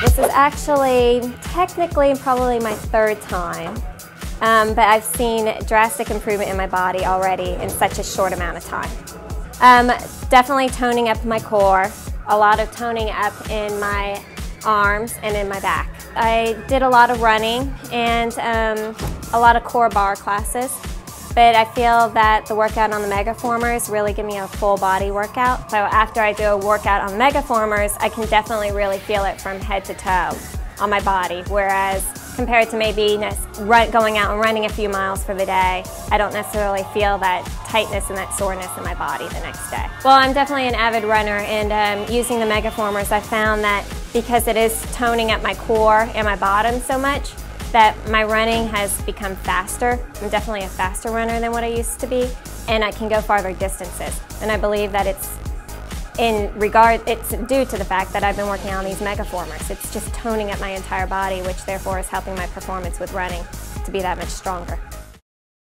This is actually technically probably my third time, um, but I've seen drastic improvement in my body already in such a short amount of time. Um, definitely toning up my core, a lot of toning up in my arms and in my back. I did a lot of running and um, a lot of core bar classes but I feel that the workout on the Megaformers really give me a full body workout. So after I do a workout on Megaformers, I can definitely really feel it from head to toe on my body, whereas compared to maybe going out and running a few miles for the day, I don't necessarily feel that tightness and that soreness in my body the next day. Well, I'm definitely an avid runner and um, using the Megaformers, I found that because it is toning up my core and my bottom so much, that my running has become faster. I'm definitely a faster runner than what I used to be, and I can go farther distances. And I believe that it's in regard, it's due to the fact that I've been working on these megaformers. It's just toning up my entire body, which therefore is helping my performance with running to be that much stronger.